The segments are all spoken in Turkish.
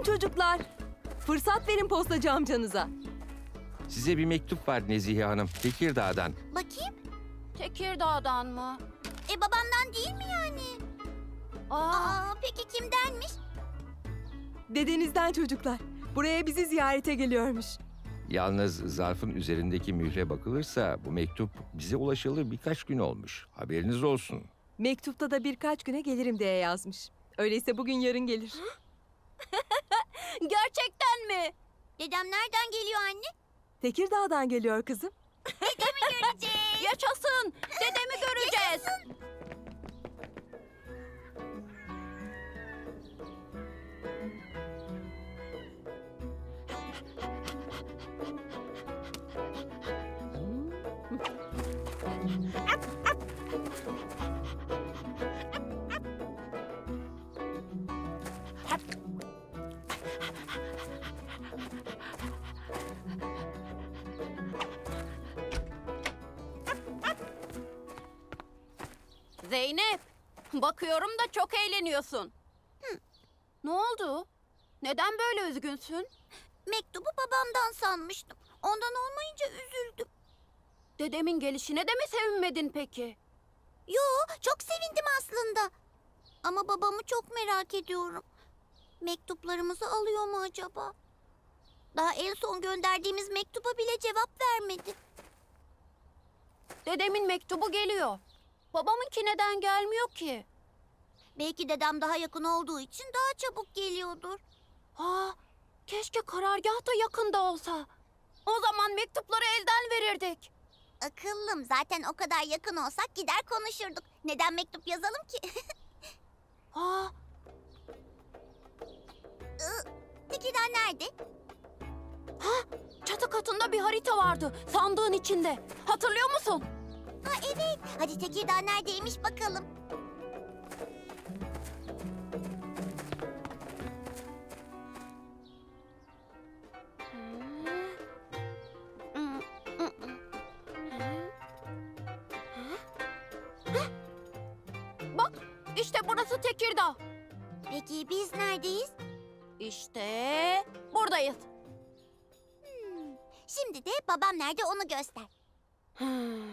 Durun çocuklar. Fırsat verin postacı amcanıza. Size bir mektup var Nezihe Hanım, Tekirdağ'dan. Bakayım. Tekirdağ'dan mı? E babamdan değil mi yani? Aa, Aa peki kimdenmiş? Dedenizden çocuklar. Buraya bizi ziyarete geliyormuş. Yalnız zarfın üzerindeki mühre bakılırsa bu mektup bize ulaşalı birkaç gün olmuş. Haberiniz olsun. Mektupta da birkaç güne gelirim diye yazmış. Öyleyse bugün yarın gelir. gerçekten mi? Dedem nereden geliyor anne? Tekirdağ'dan geliyor kızım. Göreceğiz. Yaşasın. Dedemi göreceğiz. Zeynep, bakıyorum da çok eğleniyorsun. Ne oldu? Neden böyle üzgünsün? Mektubu babamdan sanmıştım. Ondan olmayınca üzüldüm. Dedemin gelişine de mi sevinmedin peki? Yo çok sevindim aslında. Ama babamı çok merak ediyorum. Mektuplarımızı alıyor mu acaba? Daha en son gönderdiğimiz mektuba bile cevap vermedi. Dedemin mektubu geliyor. Babamınki neden gelmiyor ki? Belki dedem daha yakın olduğu için daha çabuk geliyordur. Aa, keşke karargah da yakında olsa. O zaman mektupları elden verirdik. Akıllım zaten o kadar yakın olsak gider konuşurduk. Neden mektup yazalım ki? Aa, Tekirdağ nerede? çatı katında bir harita vardı sandığın içinde. Hatırlıyor musun? Ha evet. Hadi Tekirdağ neredeymiş bakalım. Bak, işte burası Tekirdağ. Peki biz neredeyiz? İşte buradayız. Şimdi de babam nerede onu göster. Hmm,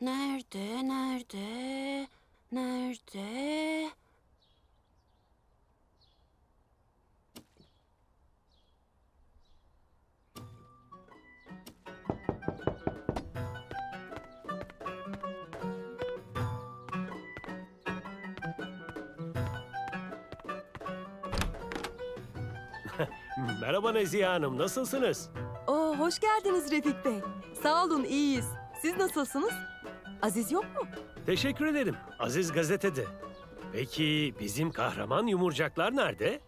Nerede, nerede, nerede? Merhaba Nezihe Hanım, nasılsınız? Oo, hoş geldiniz Refik Bey. Sağ olun, iyiyiz. Siz nasılsınız? Aziz yok mu? Teşekkür ederim. Aziz gazetede. Peki bizim kahraman yumurcaklar nerede?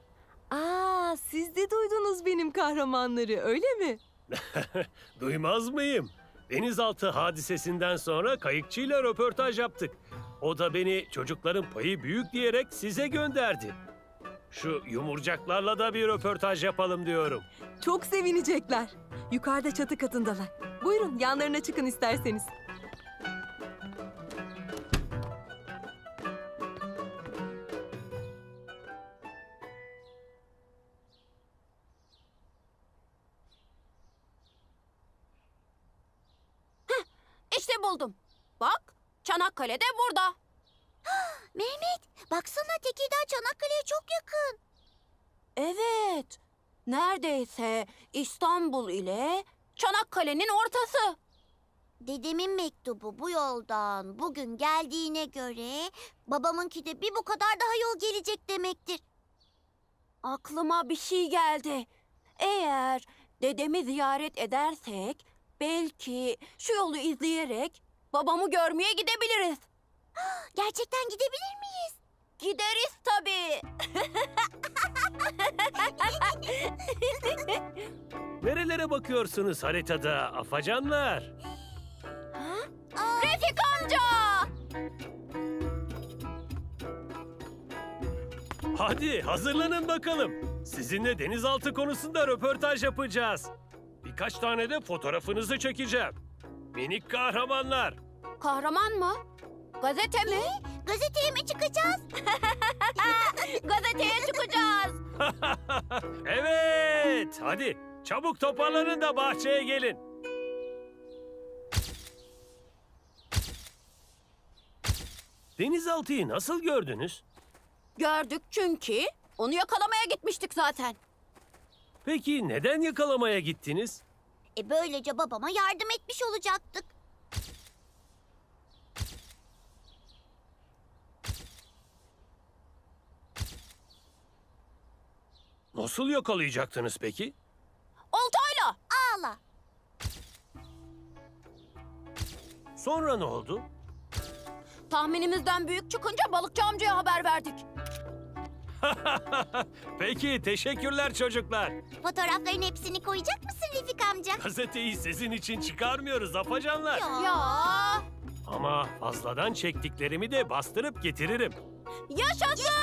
Aa, siz de duydunuz benim kahramanları, öyle mi? Duymaz mıyım? Denizaltı hadisesinden sonra kayıkçıyla röportaj yaptık. O da beni çocukların payı büyük diyerek size gönderdi. Şu yumurcaklarla da bir röportaj yapalım diyorum. Çok sevinecekler. Yukarıda çatı katındalar. Buyurun, yanlarına çıkın isterseniz. Buldum. Bak, Çanakkale de burada. Mehmet baksana Tekirdağ Çanakkale'ye çok yakın. Evet. Neredeyse İstanbul ile Çanakkale'nin ortası. Dedemin mektubu bu yoldan bugün geldiğine göre babamınki de bir bu kadar daha yol gelecek demektir. Aklıma bir şey geldi. Eğer dedemi ziyaret edersek belki şu yolu izleyerek babamı görmeye gidebiliriz. Gerçekten gidebilir miyiz? Gideriz tabii. Nerelere bakıyorsunuz haritada afacanlar? Refik amca! Hadi hazırlanın bakalım. Sizinle denizaltı konusunda röportaj yapacağız. Birkaç tane de fotoğrafınızı çekeceğim. Minik kahramanlar. Kahraman mı? Gazete mi? Gazeteye mi çıkacağız? Gazeteye çıkacağız. evet, hadi çabuk toparlanın da bahçeye gelin. Denizaltıyı nasıl gördünüz? Gördük çünkü onu yakalamaya gitmiştik zaten. Peki neden yakalamaya gittiniz? E böylece babama yardım etmiş olacaktık. Nasıl yakalayacaktınız peki? Oltayla. Ağla. Sonra ne oldu? Tahminimizden büyük çıkınca balıkçı amcaya haber verdik. Peki, teşekkürler çocuklar. Fotoğrafların hepsini koyacak mısın Refik amca? Gazeteyi sizin için çıkarmıyoruz afacanlar. Ya Ama fazladan çektiklerimi de bastırıp getiririm. yaşasın.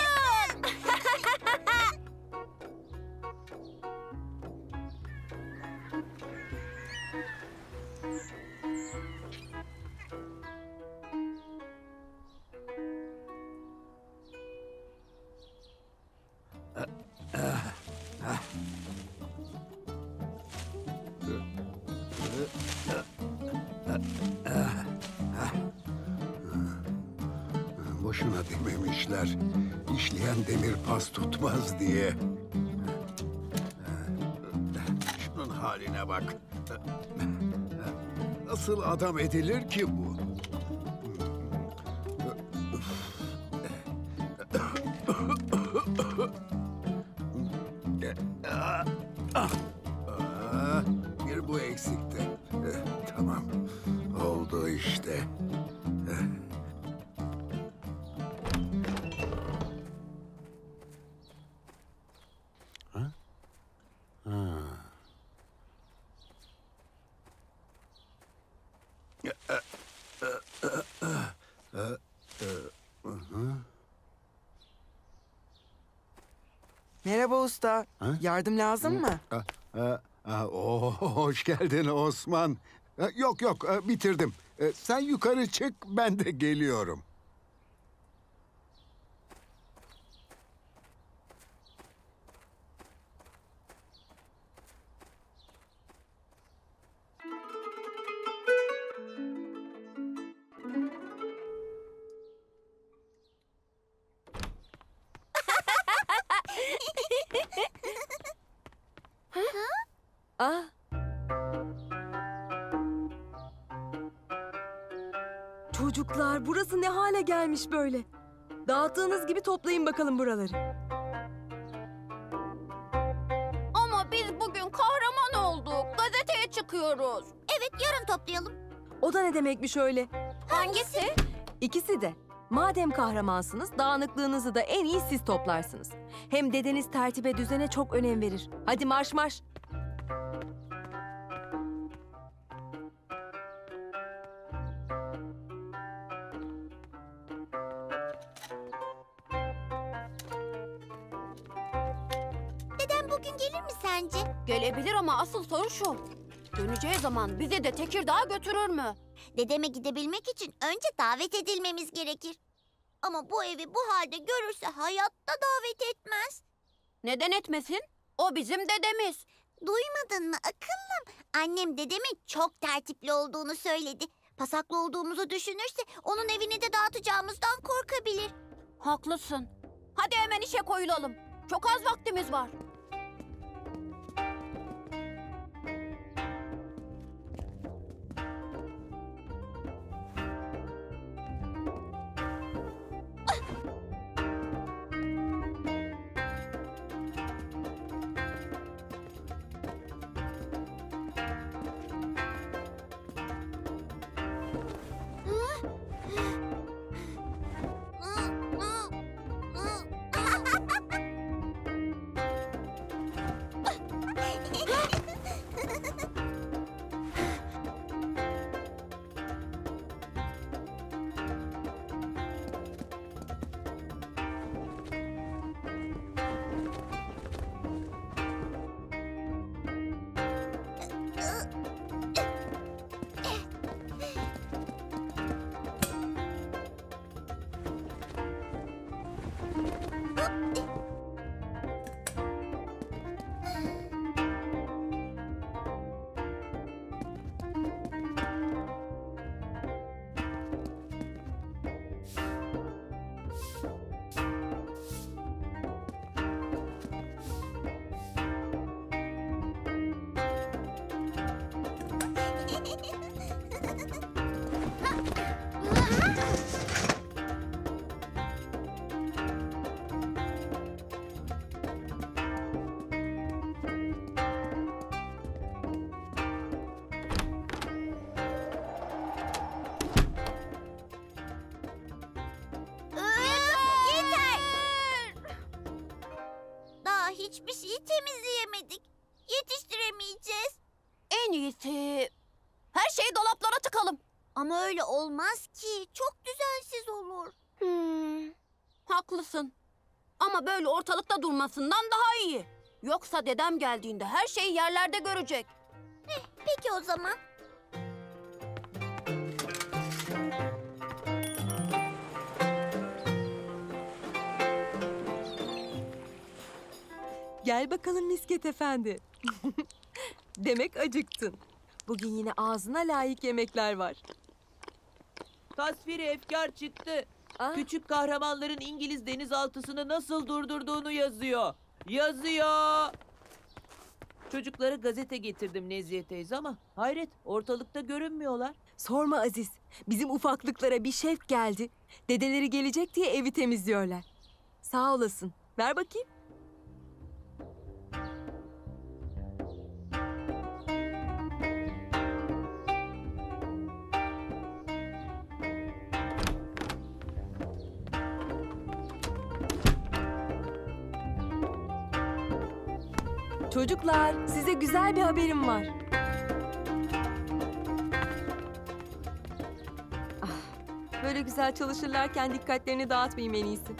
Boşuna dememişler. İşleyen demir pas tutmaz diye. Şunun haline bak. Nasıl adam edilir ki bu? Merhaba usta. Ha? Yardım lazım mı? Ah, ah, ah, oo, hoş geldin Osman. Ah, Yok yok ah, bitirdim. Eh, Sen yukarı çık ben de geliyorum. Çocuklar burası ne hale gelmiş böyle? Dağıttığınız gibi toplayın bakalım buraları. Ama biz bugün kahraman olduk. Gazeteye çıkıyoruz. Evet yarın toplayalım. O da ne demekmiş öyle? Hangisi? İkisi de. Madem kahramansınız, dağınıklığınızı da en iyi siz toplarsınız. Hem dedeniz tertibe düzene çok önem verir. Hadi marş marş. Bugün gelir mi sence? Gelebilir ama asıl soru şu. Döneceği zaman bizi de Tekirdağ'a götürür mü? Dedeme gidebilmek için önce davet edilmemiz gerekir. Ama bu evi bu halde görürse hayatta davet etmez. Neden etmesin? O bizim dedemiz. Duymadın mı akıllım? Annem dedemin çok tertipli olduğunu söyledi. Pasaklı olduğumuzu düşünürse onun evini de dağıtacağımızdan korkabilir. Haklısın. Hadi hemen işe koyulalım. Çok az vaktimiz var. Ama öyle olmaz ki. Çok düzensiz olur. Hmm, haklısın. Ama böyle ortalıkta durmasından daha iyi. Yoksa dedem geldiğinde her şeyi yerlerde görecek. Peki o zaman. Gel bakalım Misket Efendi. Demek acıktın. Bugün yine ağzına layık yemekler var. Tasviri efkar çıktı. Aa, Küçük kahramanların İngiliz denizaltısını nasıl durdurduğunu yazıyor. Yazıyor. Çocuklara gazete getirdim Nezihe teyze ama hayret ortalıkta görünmüyorlar. sorma Aziz. Bizim ufaklıklara bir şef geldi. Dedeleri gelecek diye evi temizliyorlar. Sağ olasın. Ver bakayım. Çocuklar, size güzel bir haberim var. Ah, böyle güzel çalışırlarken dikkatlerini dağıtmayayım en iyisi.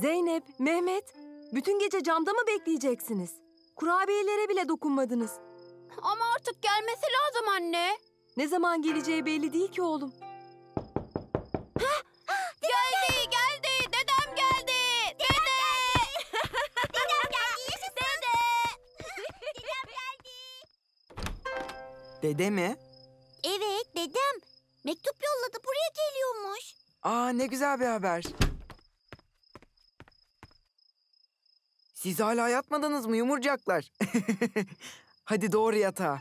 Zeynep, Mehmet, bütün gece camda mı bekleyeceksiniz? Kurabiyelere bile dokunmadınız. Ama artık gelmesi lazım anne. Ne zaman geleceği belli değil ki oğlum. Geldi, geldi. Dedem geldi. Dede. Dedem geldi. Yaşasın. Dede. Dedem geldi. Dede mi? Evet dedem. Mektup yolladı buraya geliyormuş. Aa ne güzel bir haber. Siz hala yatmadınız mı yumurcaklar? Hadi doğru yatağa.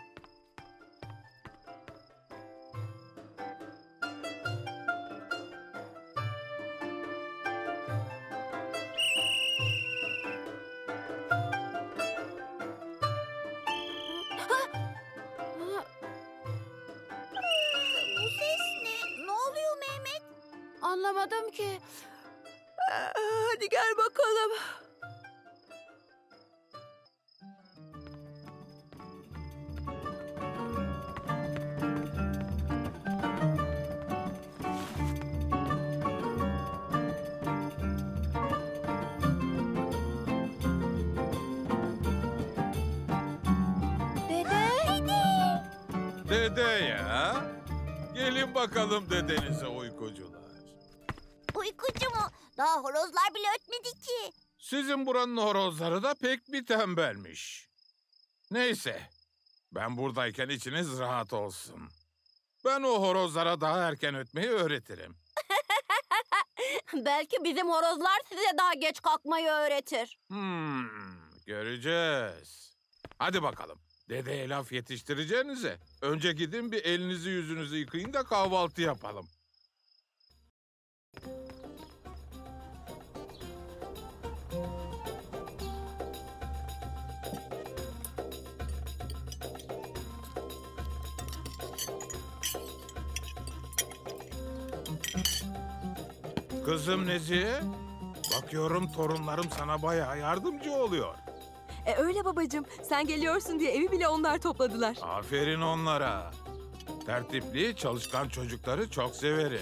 Anlamadım ki. Hadi gel bakalım. Dede ya. Gelin bakalım dedenize uykucular. Uykucu mu? Daha horozlar bile ötmedi ki. Sizin buranın horozları da pek bir tembelmiş. Neyse. Ben buradayken içiniz rahat olsun. Ben o horozlara daha erken ötmeyi öğretirim. Belki bizim horozlar size daha geç kalkmayı öğretir. Hmm, göreceğiz. Hadi bakalım. Dedeye laf yetiştireceğinize önce gidin bir elinizi yüzünüzü yıkayın da kahvaltı yapalım. Kızım Nezihe, bakıyorum torunlarım sana bayağı yardımcı oluyor. E öyle babacığım, sen geliyorsun diye evi bile onlar topladılar. Aferin onlara. Tertipli, çalışkan çocukları çok severim.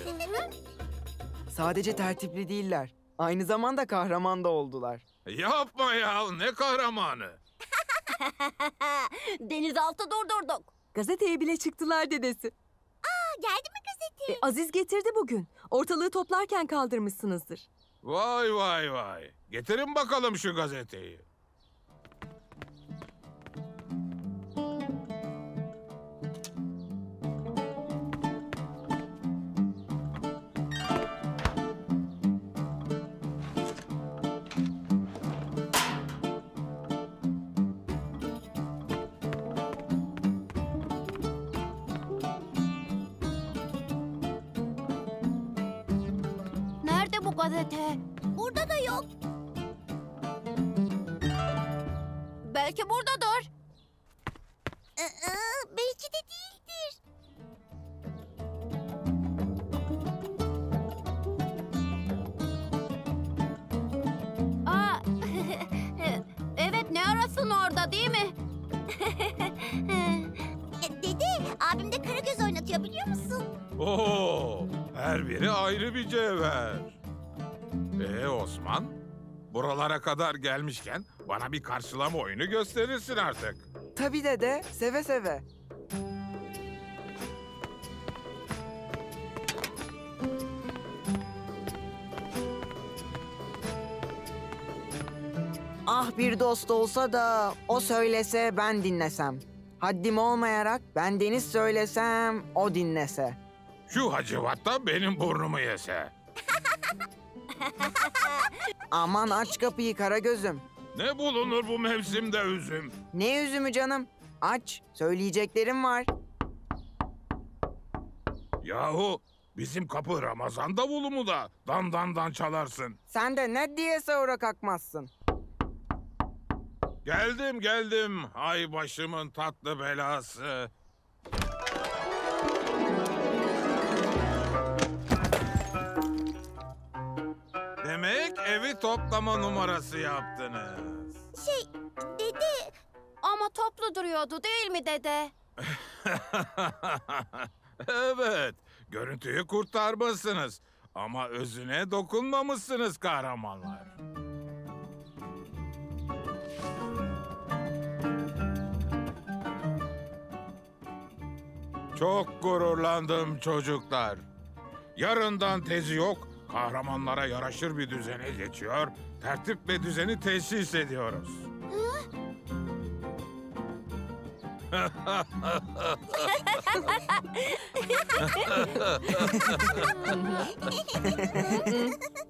Sadece tertipli değiller. Aynı zamanda kahraman da oldular. Yapma ya, ne kahramanı. Denizaltı durdurduk. Gazeteye bile çıktılar dedesi. Aa, geldi mi gazete? E, Aziz getirdi bugün. Ortalığı toplarken kaldırmışsınızdır. Vay vay vay. Getirin bakalım şu gazeteyi. Belki buradadır. Aa, belki de değildir. Aa, evet ne arasın orada değil mi? E, Dede, abim de Karagöz oynatıyor biliyor musun? Oo, her biri ayrı bir cevher. Ee Osman, buralara kadar gelmişken bana bir karşılama oyunu gösterirsin artık. Tabii dede, seve seve. Ah bir dost olsa da o söylese ben dinlesem. Haddim olmayarak ben deniz söylesem o dinlese. Şu Hacivat da benim burnumu yese. Aman aç kapıyı kara gözüm. Ne bulunur bu mevsimde üzüm? Ne üzümü canım? Aç, söyleyeceklerim var. Yahu bizim kapı Ramazan davulu mu da dan dan dan çalarsın. Sen de ne diye sahura kalkmazsın. Geldim geldim ay başımın tatlı belası. Toplama numarası yaptınız. Şey, dede, Ama toplu duruyordu değil mi dede? evet, görüntüyü kurtarmışsınız. Ama özüne dokunmamışsınız kahramanlar. Çok gururlandım çocuklar. Yarından tezi yok, kahramanlara yaraşır bir düzene geçiyor, tertip ve düzeni tesis ediyoruz.